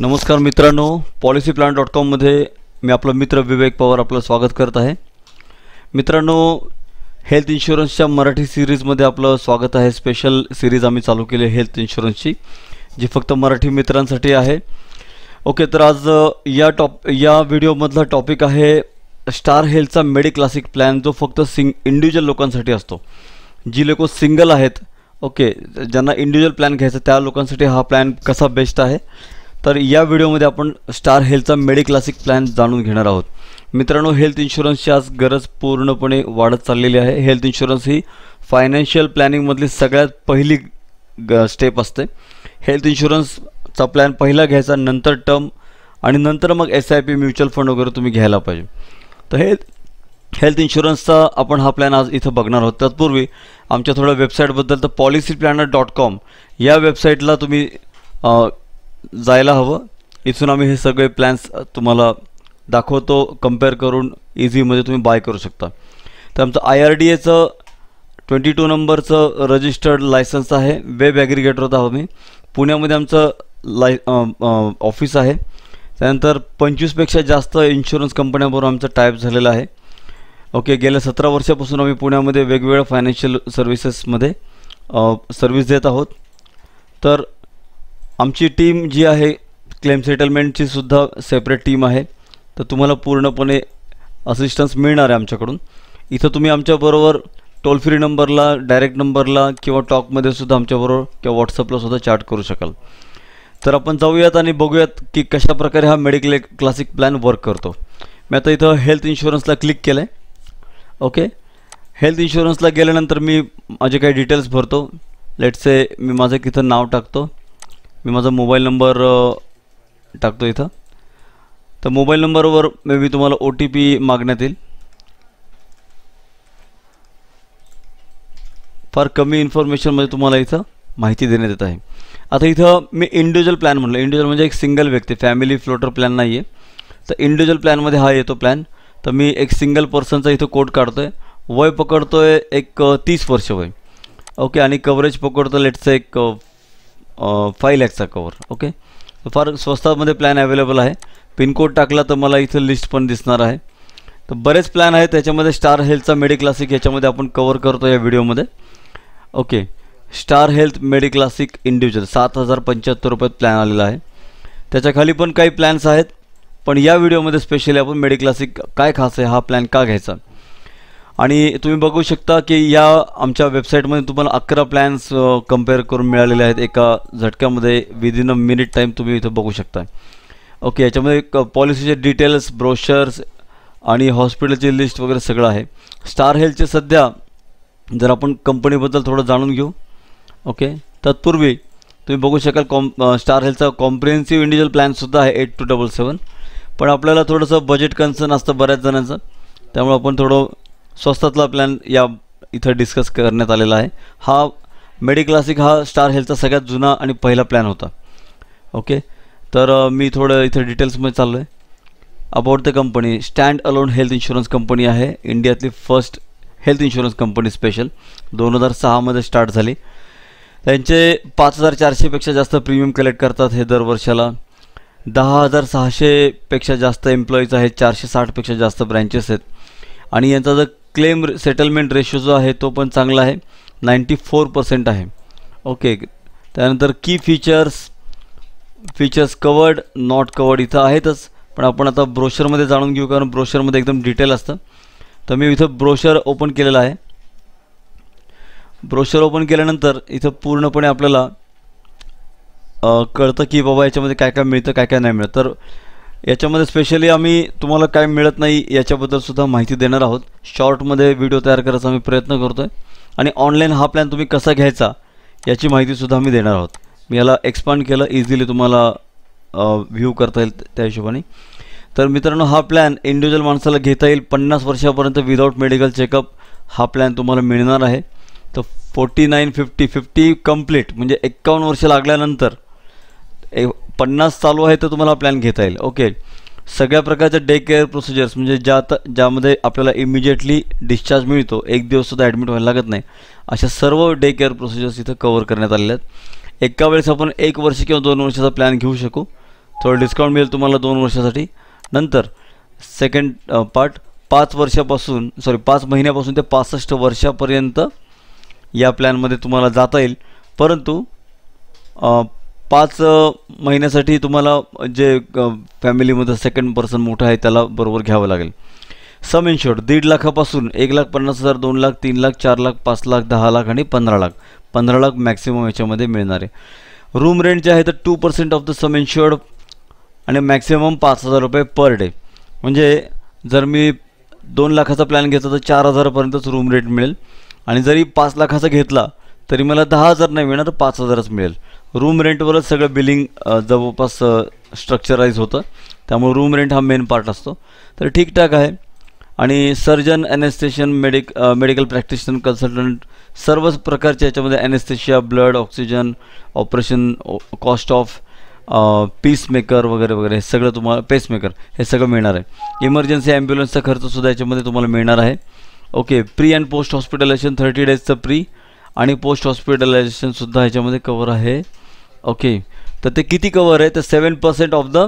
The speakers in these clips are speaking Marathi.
नमस्कार मित्रांनो पॉलिसी प्लॅन डॉट कॉममध्ये मी आपला मित्र विवेक पवार आपलं स्वागत करत आहे. मित्रांनो हेल्थ इन्शुरन्सच्या मराठी सिरीजमध्ये आपलं स्वागत आहे. स्पेशल सिरीज आम्ही चालू केली आहे हेल्थ इन्शुरन्सची जी फक्त मराठी मित्रांसाठी आहे. ओके तर आज या टॉप या व्हिडिओमधला टॉपिक आहे स्टार हेल्थचा मेडी क्लासिक प्लॅन जो फक्त सिंग इंडिव्हिज्युअल लोकांसाठी असतो. जी लोक सिंगल आहेत ओके ज्यांना इंडिव्हिज्युअल प्लॅन घ्यायचा त्या लोकांसाठी हा प्लॅन कसा बेस्ट आहे? तर या व्हिडिओमध्ये आपण स्टार हेल्थचा मेडी क्लासिक प्लॅन जाणून घेणार आहोत. मित्रांनो हेल्थ इन्शुरन्सची आज गरज पूर्णपणे वाढत चाललेली आहे. हेल्थ इन्शुरन्स ही फायनान्शियल प्लॅनिंगमधली सगळ्यात पहिली ग स्टेप असते. हेल्थ इन्शुरन्सचा प्लॅन पहिला घ्यायचा नंतर टर्म आणि नंतर मग S I P mutual fund वगैरे तुम्ही घ्यायला पाहिजे. तर हे हेल्थ इन्शुरन्सचा आपण हा प्लॅन आज इथं बघणार आहोत. तत्पूर्वी आमच्या थोड्या वेबसाईटबद्दल तर पॉलिसी प्लॅनर डॉट कॉम या वेबसाईटला तुम्ही जायला हवं. इथून आम्ही हे सगळे प्लॅन्स तुम्हाला दाखवतो. कंपेअर करून इझीमध्ये तुम्ही बाय करू शकता. तर आमचं आय आर डी एचं ट्वेंटी टू नंबरचं रजिस्टर्ड लायसन्स आहे. वेब ॲग्रिगेटर आहोत आम्ही. पुण्यामध्ये आमचं लाय ऑफिस आहे. त्यानंतर पंचवीसपेक्षा जास्त इन्शुरन्स कंपन्यांबरोबर आमचं टायप झालेलं आहे. ओके गेल्या सतरा वर्षापासून आम्ही पुण्यामध्ये वेगवेगळ्या फायनान्शियल सर्व्हिसेसमध्ये सर्व्हिस देत आहोत. तर आमची टीम जी आहे क्लेम सेटलमेंटची सुद्धा सेपरेट टीम आहे. तर तुम्हाला पूर्णपणे असिस्टन्स मिळणार आहे आमच्याकडून. इथं तुम्ही आमच्याबरोबर टोल फ्री नंबरला डायरेक्ट नंबरला किंवा टॉकमध्ये सुद्धा आमच्याबरोबर किंवा व्हॉट्सअपला सुद्धा चॅट करू शकाल. तर आपण जाऊयात आणि बघूयात की कशा प्रकारे हा मेडिकल क्लासिक प्लॅन वर्क करतो. मी आता इथं हेल्थ इन्शुरन्सला क्लिक केलं आहे ओके हेल्थ इन्शुरन्सला गेल्यानंतर मी माझे काही डिटेल्स भरतो. लेटसे मी माझं इथं नाव टाकतो. मी माझा मोबाईल नंबर टाकतो इथं. तर मोबाईल नंबरवर मे बी तुम्हाला ओ टी पी मागण्यात येईल. फार कमी इन्फॉर्मेशनमध्ये तुम्हाला इथं माहिती देण्यात येत आहे. आता इथं मी इंडिव्हिज्युअल प्लॅन म्हटलं. इंडिव्हिज्युअल म्हणजे एक सिंगल व्यक्ती फॅमिली फ्लोटर प्लॅन नाही आहे तर इंडिव्हिज्युअल प्लॅनमध्ये हा येतो प्लॅन तर मी एक सिंगल पर्सनचा इथं कोट काढतो आहे वय पकडतो आहे एक तीस वर्ष वय. ओके आणि कवरेज पकडतो लेटचं एक फाय लॅकचा कवर ओके तर फार स्वस्तामध्ये प्लॅन अवेलेबल आहे. पिनकोड टाकला तर मला इथं लिस्ट पण दिसणार आहे. तर बरेच प्लॅन आहेत. त्याच्यामध्ये स्टार हेल्थचा मेडिक्लासिक याच्यामध्ये आपण कवर करतो या व्हिडिओमध्ये okay Star Health Mediclassic individual सात हजार पंच्याहत्तर रुपयात प्लॅन आलेला आहे. त्याच्याखाली पण काही प्लॅन्स आहेत. पण या व्हिडिओमध्ये स्पेशली आपण मेडिक्लासिक काय खास आहे हा प्लॅन का घ्यायचा? आणि तुम्ही बघू शकता की या आमच्या वेबसाईटमध्ये तुम्हाला अकरा प्लॅन्स कंपेअर करून मिळालेले आहेत. एका झटक्यामध्ये विदिन अ मिनिट टाईम तुम्ही इथं बघू शकता. ओके याच्यामध्ये पॉलिसीचे डिटेल्स ब्रोशर्स आणि हॉस्पिटलची लिस्ट वगैरे सगळं आहे. स्टार हेल्थचे सध्या जर आपण कंपनीबद्दल थोडं जाणून घेऊ. ओके तत्पूर्वी तुम्ही बघू शकाल कॉम स्टार हेल्थचा कॉम्प्रिहेन्सिव्ह इंडिव्हिज्युअल प्लॅनसुद्धा आहे एट टू डबल सेवन पण आपल्याला थोडंसं बजेट कन्सर्न असतं बऱ्याच जणांचं. त्यामुळे आपण थोडं स्वस्तातला प्लॅन या इथं डिस्कस करण्यात आलेला आहे. हा मेडिक्लासिक हा स्टार हेल्थचा सगळ्यात जुना आणि पहिला प्लॅन होता. ओके तर मी थोडं इथं डिटेल्समध्ये चाललो आहे about the company stand alone health insurance company आहे. इंडियातली first health insurance company special दोन हजार सहामध्ये स्टार्ट झाली. त्यांचे पाच हजार चारशेपेक्षा जास्त प्रीमियम कलेक्ट करतात हे दर वर्षाला. दहा हजार सहाशेपेक्षा जास्त एम्प्लॉईज आहेत. चारशे साठपेक्षा जास्त ब्रँचेस आहेत. आणि यांचा जर क्लेम सेटलमेंट रेशो जो आहे तो पण चांगला आहे. नाईंटी फोर पर्सेंट आहे. ओके त्यानंतर key features features covered not covered इथं आहेतच. पण आपण आता ब्रोशरमध्ये जाणून घेऊ कारण ब्रोशरमध्ये एकदम डिटेल असतं. तर मी इथं ब्रोशर ओपन केलेलं आहे. ब्रोशर ओपन केल्यानंतर इथं पूर्णपणे आपल्याला कळतं की बाबा याच्यामध्ये काय काय मिळतं काय काय नाही मिळतं. तर याच्यामध्ये स्पेशली आम्ही तुम्हाला काय मिळत नाही याच्याबद्दलसुद्धा माहिती देणार आहोत. शॉर्टमध्ये व्हिडिओ तयार करायचा आम्ही प्रयत्न करतो आहे आणि ऑनलाईन हा प्लॅन तुम्ही कसा घ्यायचा याची माहितीसुद्धा आम्ही देणार आहोत. मी याला एक्सपांड केलं इझिली तुम्हाला व्ह्यू करता येईल त्या हिशोबाने. तर मित्रांनो हा प्लॅन इंडिव्हिज्युअल माणसाला घेता येईल. पन्नास वर्षापर्यंत विदाऊट मेडिकल चेकअप हा प्लॅन तुम्हाला मिळणार आहे. तर forty nine fifty fifty complete म्हणजे एक्कावन्न वर्ष लागल्यानंतर ए पन्नास चालू आहे तर तुम्हाला प्लॅन घेता येईल. ओके सगळ्या प्रकारच्या डे केअर प्रोसिजर्स म्हणजे ज्या ज्यामध्ये आपल्याला इमिजिएटली डिस्चार्ज मिळतो एक दिवससुद्धा ॲडमिट व्हायला लागत नाही अशा सर्व डे केअर प्रोसिजर्स इथं कवर करण्यात आलेल्या आहेत. एका वेळेस आपण एक वर्ष किंवा दोन वर्षाचा प्लॅन घेऊ शकू. थोडं डिस्काउंट मिळेल तुम्हाला दोन वर्षासाठी. नंतर सेकंड पार्ट पाच वर्षापासून सॉरी पाच महिन्यापासून ते पासष्ट वर्षापर्यंत या प्लॅनमध्ये तुम्हाला जाता येईल. परंतु पाच महिन्यासाठी तुम्हाला जे फॅमिलीमध्ये सेकंड पर्सन मोठा आहे त्याला बरोबर घ्यावं लागेल. सम इन्शुर्ड दीड लाखापासून एक लाख पन्नास हजार दोन लाख तीन लाख चार लाख पाच लाख दहा लाख आणि पंधरा लाख. पंधरा लाख मॅक्सिमम याच्यामध्ये मिळणार आहे. रूम रेंट जे आहे तर two percent of the sum insured आणि मॅक्सिमम पाच हजार रुपये पर डे म्हणजे जर मी दोन लाखाचा प्लॅन घेतला तर चार हजारापर्यंतच रूम रेट मिळेल. आणि जरी पाच लाखाचा घेतला तरी मला दहा हजार नाही मिळणार पाच हजारच मिळेल. रूम रेंटवरच सगळं बिलिंग जवळपास स्ट्रक्चराईज होतं. त्यामुळे रूम रेंट हा मेन पार्ट असतो. तर ठीकठाक आहे. आणि surgeon anaesthetist medic medical practitioner consultant सर्वच प्रकारच्या याच्यामध्ये anaesthesia blood oxygen operation cost of pacemaker वगैरे वगैरे हे सगळं तुम्हाला पेसमेकर हे सगळं मिळणार आहे. इमर्जन्सी ॲम्ब्युलन्सचा खर्चसुद्धा याच्यामध्ये तुम्हाला मिळणार आहे. Okay pre and post hospitalisation thirty डेजचं pre आणि पोस्ट हॉस्पिटलायझेशनसुद्धा ह्याच्यामध्ये कवर आहे. ओके तर ते किती कवर आहे? तर seven percent of the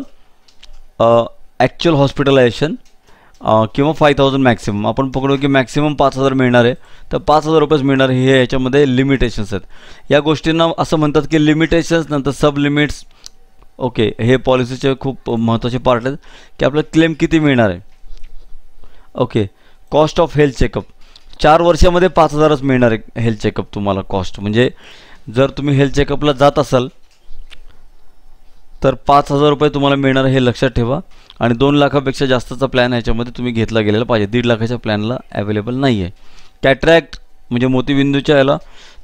actual hospitalization किंवा फाय थाउजंड मॅक्सिमम आपण पकडू की मॅक्सिमम पाच हजार मिळणार आहे. तर पाच हजार रुपयेच मिळणार हे याच्यामध्ये लिमिटेशन्स आहेत. या गोष्टींना असं म्हणतात की लिमिटेशन्स नंतर सब लिमिट्स ओके हे पॉलिसीचे खूप महत्त्वाचे पार्ट आहेत. की आपलं क्लेम किती मिळणार आहे? Okay cost of health checkup चार वर्षामध्ये पाच हजारच मिळणार आहे हेल्थ चेकअप तुम्हाला कॉस्ट म्हणजे जर तुम्ही हेल्थ चेकअपला जात असाल तर पाच हजार रुपये तुम्हाला मिळणार हे लक्षात ठेवा. आणि दोन लाखापेक्षा जास्तचा प्लॅन ह्याच्यामध्ये तुम्ही घेतला गेलेला पाहिजे. दीड लाखाच्या प्लॅनला अवेलेबल नाही आहे कॅट्रॅक्ट म्हणजे मोतीबिंदूच्या याला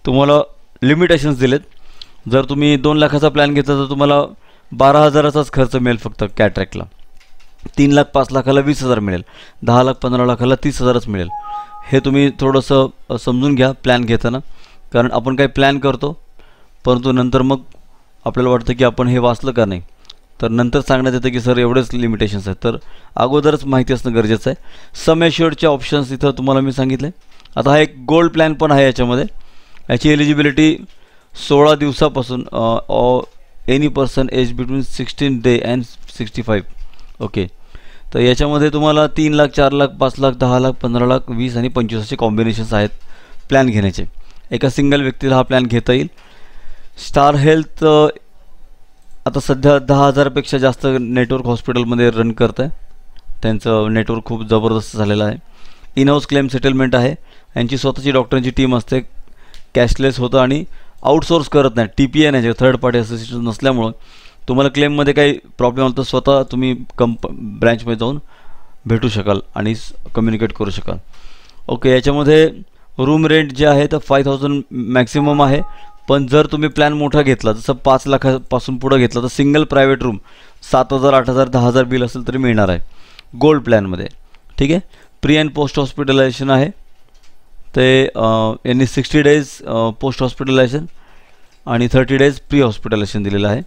तुम्हाला लिमिटेशन्स दिलेत. जर तुम्ही दोन लाखाचा प्लॅन घेतला तर तुम्हाला बारा हजाराचाच खर्च मिळेल फक्त कॅट्रॅक्टला तीन लाख पाच लाखाला वीस हजार मिळेल. दहा लाख पंधरा लाखाला तीस हजारच मिळेल. हे तुम्ही थोडंसं समजून घ्या प्लॅन घेताना. कारण आपण काही प्लॅन करतो परंतु नंतर मग आपल्याला वाटतं की आपण हे वाचलं का नाही. तर नंतर सांगण्यात येतं की सर एवढेच लिमिटेशन्स आहेत. तर अगोदरच माहिती असणं गरजेचं आहे. सम एश्युअर्डचे ऑप्शन्स इथं तुम्हाला मी सांगितले. आता हा एक गोल्ड प्लॅन पण आहे याच्यामध्ये. याची एलिजिबिलिटी सोळा दिवसापासून any person age between sixteen day and sixty five okay तर याच्यामध्ये तुम्हाला तीन लाख चार लाख पाच लाख दहा लाख पंधरा लाख वीस आणि पंचवीस असे कॉम्बिनेशन्स आहेत प्लॅन घेण्याचे. एका सिंगल व्यक्तीला हा प्लॅन घेता येईल. स्टार हेल्थ आता सध्या दहा हजारपेक्षा जास्त नेटवर्क हॉस्पिटलमध्ये रन करत आहे त्यांचं नेटवर्क खूप जबरदस्त झालेलं आहे. इन हाऊस क्लेम सेटलमेंट आहे. यांची स्वतःची डॉक्टरांची टीम असते. कॅशलेस होतं आणि आउटसोर्स करत नाही. टी पी आय नाही थर्ड पार्टी असोसिएशन नसल्यामुळं. तुम्हाला क्लेममध्ये काही प्रॉब्लेम आला तर स्वतः तुम्ही कंप ब्रँचमध्ये जाऊन भेटू शकाल आणि कम्युनिकेट करू शकाल. ओके याच्यामध्ये रूम रेंट जे आहे तर फाय थाउजंड मॅक्सिमम आहे. पण जर तुम्ही प्लॅन मोठा घेतला जसं पाच लाखापासून पुढं घेतला तर सिंगल प्रायव्हेट रूम सात हजार आठ हजार दहा हजार बिल असेल तरी मिळणार आहे. गोल्ड प्लॅनमध्ये ठीक आहे? प्री अँड पोस्ट हॉस्पिटलायझेशन आहे. ते यांनी सिक्स्टी डेज पोस्ट हॉस्पिटलायझेशन आणि थर्टी डेज प्री हॉस्पिटलायझेशन दिलेलं आहे.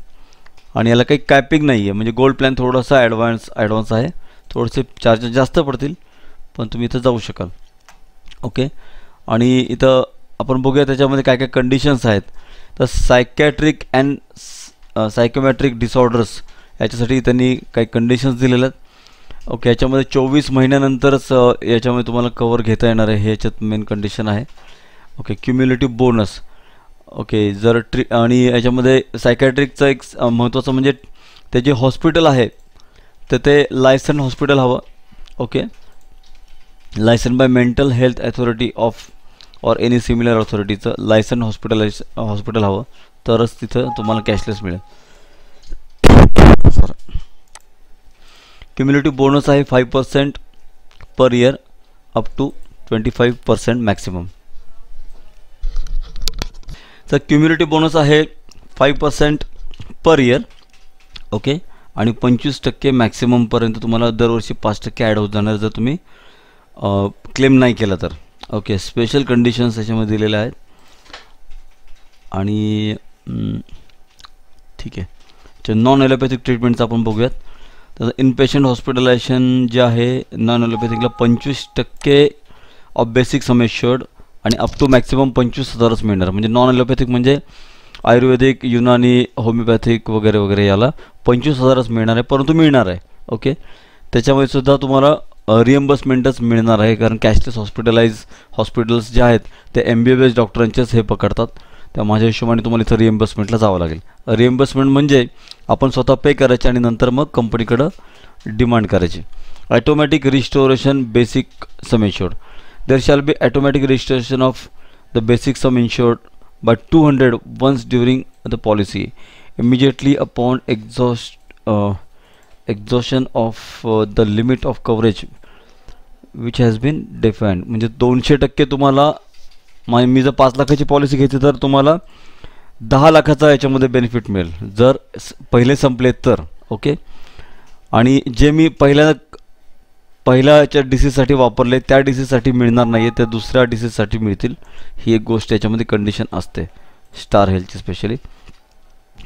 आणि याला काही कॅपिंग नाही आहे म्हणजे गोल्ड प्लॅन थोडासा ॲडव्हान्स ॲडव्हान्स आहे. थोडेसे चार्जेस जास्त पडतील पण तुम्ही इथं जाऊ शकाल. ओके आणि इथं आपण बघूया त्याच्यामध्ये काय काय कंडिशन्स आहेत. तर सायकॅट्रिक अँड सायकोमॅट्रिक डिसऑर्डर्स याच्यासाठी त्यांनी काही कंडिशन्स दिलेल्या आहेत. ओके याच्यामध्ये चोवीस महिन्यानंतरच याच्यामध्ये तुम्हाला कवर घेता येणार आहे. हे याच्यात मेन कंडिशन आहे. ओके क्युम्युलेटिव्ह बोनस ओके जर ट्री आणि याच्यामध्ये सायकॅट्रिकचं एक महत्त्वाचं म्हणजे ते जे हॉस्पिटल आहे तर ते लायसन हॉस्पिटल हवं okay? Licensed by mental health authority of or any similar ऑथॉरिटीचं licensed hospitalise hospital हवं तरच तिथं तुम्हाला कॅशलेस मिळेल. सॉरी क्युम्युलेटिव्ह बोनस आहे five percent per year up to twenty five percent maximum तर क्युम्युलेटिव्ह बोनस आहे five percent per year okay आणि पंचवीस टक्के मॅक्सिममपर्यंत तुम्हाला दरवर्षी पाच टक्के ॲड होत जाणार जर तुम्ही क्लेम नाही केला तर ओके स्पेशल कंडिशन्स याच्यामध्ये दिलेल्या आहेत. आणि ठीक आहे. नॉन एलोपॅथिक ट्रीटमेंटचं आपण बघूयात. तर इनपेशंट हॉस्पिटलायझेशन जे आहे नॉन एलोपॅथिकला पंचवीस टक्के ऑफ बेसिक सम आणि अप टू मॅक्सिमम पंचवीस हजारच मिळणार. म्हणजे नॉन ॲलोपॅथिक म्हणजे आयुर्वेदिक युनानी होमिओपॅथिक वगैरे वगैरे याला पंचवीस हजारच मिळणार आहे परंतु मिळणार आहे. ओके त्याच्यामुळे सुद्धा तुम्हाला रिएम्बर्समेंटच मिळणार आहे कारण कॅशलेस हॉस्पिटलाइज हॉस्पिटल्स जे आहेत ते एम बी बी एस डॉक्टरांचेच हे पकडतात. त्या माझ्या हिशोबाने तुम्हाला इथं रिएम्बर्समेंटला जावं लागेल. रिएम्बर्समेंट म्हणजे आपण स्वतः पे करायचे आणि नंतर मग कंपनीकडं डिमांड करायची. Automatic restoration basic sum there there shall be automatic of of the basic sum insured by two hundred once policy. The policy exhaust uh, exhaust exhaustion of the limit of coverage which has been defined. म्हणजे दोनशे टक्के तुम्हाला मी जर पाच लाखाची पॉलिसी घेतली तर तुम्हाला दहा लाखाचा याच्यामध्ये बेनिफिट मिळेल. जर पहिले संपले तर ओके आणि जे मी पहिल्या पहिल्याच्या डिसीजसाठी वापरले त्या डिसीजसाठी मिळणार नाही आहे त्या दुसऱ्या डिसीजसाठी मिळतील. ही एक गोष्ट याच्यामध्ये कंडिशन असते. स्टार हेल्थची स्पेशली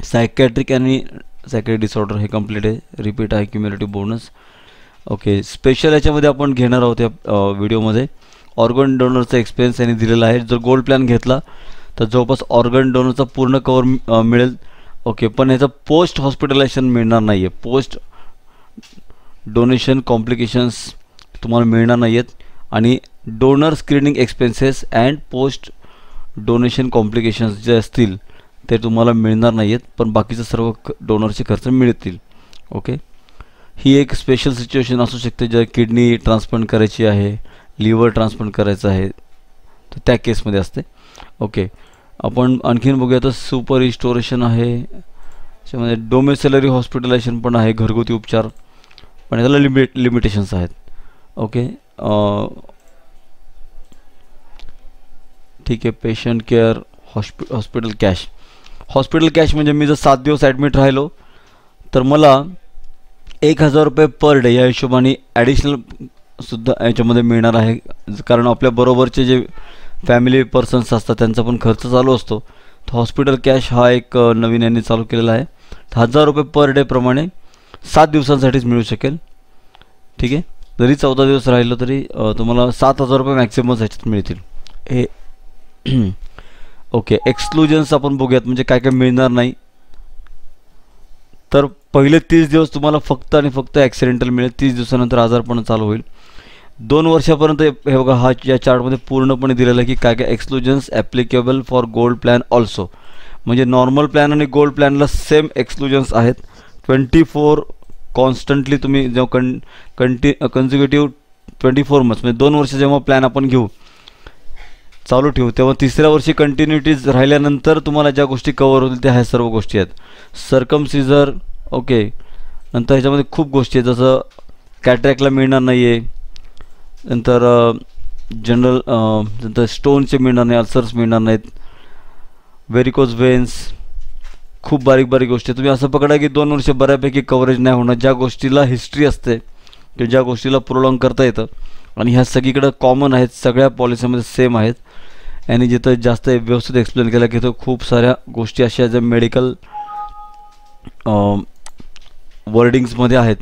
सायकॅट्रिक आणि सायकॅट्रिक डिसऑर्डर हे कंप्लीट आहे. रिपीट आहे क्युम्युलेटिव्ह बोनस ओके स्पेशल याच्यामध्ये आपण घेणार आहोत या व्हिडिओमध्ये ऑर्गन डोनरचा एक्सपिरियन्स यांनी दिलेला आहे. जर गोल्ड प्लॅन घेतला तर जवळपास ऑर्गन डोनरचा पूर्ण कवर मिळेल. ओके पण याचं पोस्ट हॉस्पिटलायझेशन मिळणार नाही आहे पोस्ट डोनेशन कॉम्प्लिकेशन्स तुम्हाला मिळणार नाही आहेत आणि donor screening expenses and post donation complications जे असतील ते तुम्हाला मिळणार नाही आहेत पण बाकीचं सर्व डोनरचे खर्च मिळतील. ओके ही एक स्पेशल सिच्युएशन असू शकते ज्या किडनी ट्रान्सप्लांट करायची आहे लिव्हर ट्रान्सप्लांट करायचं आहे तर त्या केसमध्ये असते. ओके आपण आणखीन बघूया तर सुपर रिस्टोरेशन आहे. त्याच्यामध्ये डोमेसेलरी हॉस्पिटलायझेशन पण आहे घरगुती उपचार. पण याला लिमिट लिमिटेशन्स आहेत. ओके? ठीक आहे patient care हॉस्पि hospital cash hospital cash म्हणजे मी जर सात दिवस ॲडमिट राहिलो तर मला एक हजार रुपये पर डे या हिशोबाने ॲडिशनल सुद्धा याच्यामध्ये मिळणार आहे. कारण आपल्या बरोबरचे जे फॅमिली पर्सन्स असतात त्यांचा पण खर्च चालू असतो. तर हॉस्पिटल कॅश हा एक नवीन यांनी चालू केलेला आहे. तर हजार रुपये पर डे प्रमाणे सात दिवसांसाठीच मिळू शकेल. ठीक आहे? जरी चौदा दिवस राहिलं तरी तुम्हाला सात हजार रुपये मॅक्सिमम ह्याच्यात मिळतील. हे ओके. एक्सक्लुजन्स आपण बघूयात म्हणजे काय काय मिळणार नाही. तर पहिले तीस दिवस तुम्हाला फक्त आणि फक्त ॲक्सिडेंटल मिळेल. तीस दिवसानंतर आजारपण चालू होईल. दोन वर्षापर्यंत हे हे बघा हा या चार्टमध्ये पूर्णपणे दिलेलं आहे की काय काय exclusions applicable for gold plan also म्हणजे नॉर्मल प्लॅन आणि गोल्ड प्लॅनला सेम एक्सक्लुजन्स आहेत. ट्वेंटी फोर कॉन्स्टंटली तुम्ही जेव्हा कं कंटी कन्झिक्युटिव्ह ट्वेंटी फोर मंथ्स म्हणजे दोन वर्ष जेव्हा प्लॅन आपण घेऊ चालू ठेवू तेव्हा तिसऱ्या वर्षी कंटिन्युटीज राहिल्यानंतर तुम्हाला ज्या गोष्टी कवर होतील त्या ह्या सर्व गोष्टी आहेत. सरकम सीझर ओके नंतर ह्याच्यामध्ये खूप गोष्टी आहेत जसं कॅट्रॅकला मिळणार नाही आहे नंतर जनरल नंतर स्टोनचे मिळणार नाही अल्सर्स मिळणार नाहीत. व्हेरिकोज वेन्स खूप बारीक बारीक गोष्टी तुम्ही असं पकडा की दोन वर्ष बऱ्यापैकी कव्हरेज नाही होणार. ज्या गोष्टीला हिस्ट्री असते किंवा ज्या गोष्टीला प्रोलॉंग करता येतं आणि ह्या सगळीकडं कॉमन आहेत सगळ्या पॉलिसीमध्ये सेम आहेत. आणि जिथं जास्त व्यवस्थित एक्सप्लेन केलं की इथं खूप साऱ्या गोष्टी अशा ज्या मेडिकल वर्डिंग्समध्ये आहेत.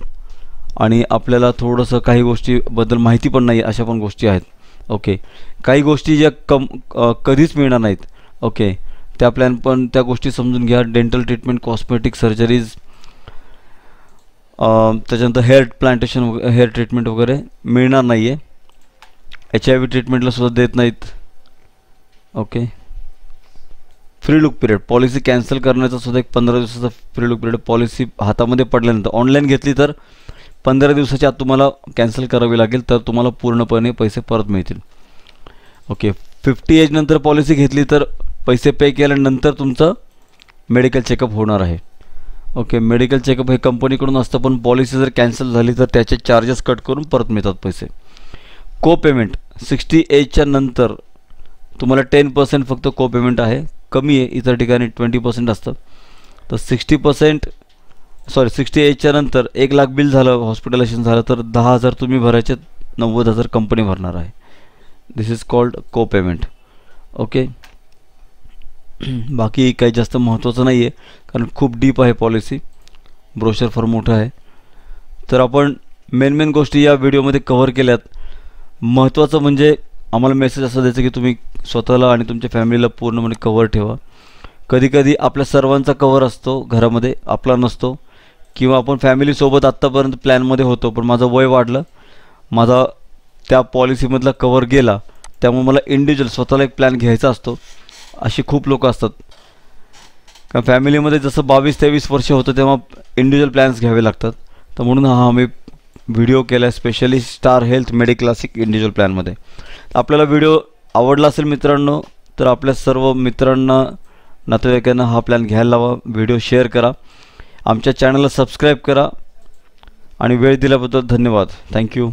आणि आपल्याला थोडंसं काही गोष्टीबद्दल माहिती पण नाही अशा पण गोष्टी आहेत. ओके काही गोष्टी ज्या कम कधीच मिळणार नाहीत. ओके त्या प्लॅन पण त्या गोष्टी समजून घ्या. डेंटल ट्रीटमेंट कॉस्मेटिक सर्जरीज त्याच्यानंतर हेअर प्लांटेशन वगैरे हेअर ट्रीटमेंट वगैरे मिळणार नाही आहे एच आय व्ही ट्रीटमेंटला सुद्धा देत नाहीत. Okay free look period policy cancel करण्याचा सुद्धा एक पंधरा दिवसाचा फ्री लुक पिरियड पॉलिसी हातामध्ये पडल्यानंतर. ऑनलाईन घेतली तर पंधरा दिवसाच्या आत तुम्हाला कॅन्सल करावी लागेल. तर तुम्हाला पूर्णपणे पैसे परत मिळतील. ओके फिफ्टी एजनंतर पॉलिसी घेतली तर पैसे पे केल्यानंतर तुमचं मेडिकल चेकअप होणार आहे. ओके मेडिकल चेकअप हे कंपनीकडून असतं पण पॉलिसी जर कॅन्सल झाली तर त्याचे चार्जेस कट करून परत मिळतात पैसे. को पेमेंट सिक्स्टी एजच्या नंतर तुम्हाला टेन पर्सेंट फक्त को पेमेंट आहे. कमी आहे इतर ठिकाणी ट्वेंटी पर्सेंट असतं. तर सिक्स्टी पर्सेंट सॉरी सिक्स्टी एजच्या नंतर एक लाख बिल झालं हॉस्पिटलायझेशन झालं तर दहा हजार तुम्ही भरायचे नव्वद हजार कंपनी भरणार आहे. This is called co payment okay बाकी काही जास्त महत्त्वाचं नाही आहे कारण खूप डीप आहे पॉलिसी ब्रोशर फार मोठं आहे. तर आपण मेन मेन गोष्टी या व्हिडिओमध्ये कव्हर केल्यात. महत्त्वाचं म्हणजे आम्हाला मेसेज असं द्यायचं की तुम्ही स्वतःला आणि तुमच्या फॅमिलीला पूर्णपणे कव्हर ठेवा. कधीकधी आपल्या सर्वांचा कवर असतो घरामध्ये आपला नसतो. किंवा आपण फॅमिलीसोबत आत्तापर्यंत प्लॅनमध्ये होतो पण माझं वय वाढलं. माझा त्या पॉलिसीमधला कवर गेला. त्यामुळे मला इंडिव्हिज्युअल स्वतःला एक प्लॅन घ्यायचा असतो. अशी खूप लोक असतात. कारण फॅमिलीमध्ये जसं बावीस तेवीस वर्ष होतं तेव्हा इंडिव्हिज्युअल प्लॅन्स घ्यावे लागतात. तर म्हणून हा आम्ही व्हिडिओ केला आहे specially Star Health Mediclassic individual प्लॅनमध्ये आपल्याला व्हिडिओ आवडला असेल मित्रांनो तर आपल्या सर्व मित्रांना नातेवाईकांना हा प्लॅन घ्यायला लावा. व्हिडिओ शेअर करा. आमच्या चॅनलला सबस्क्राईब करा. आणि वेळ दिल्याबद्दल धन्यवाद. थँक्यू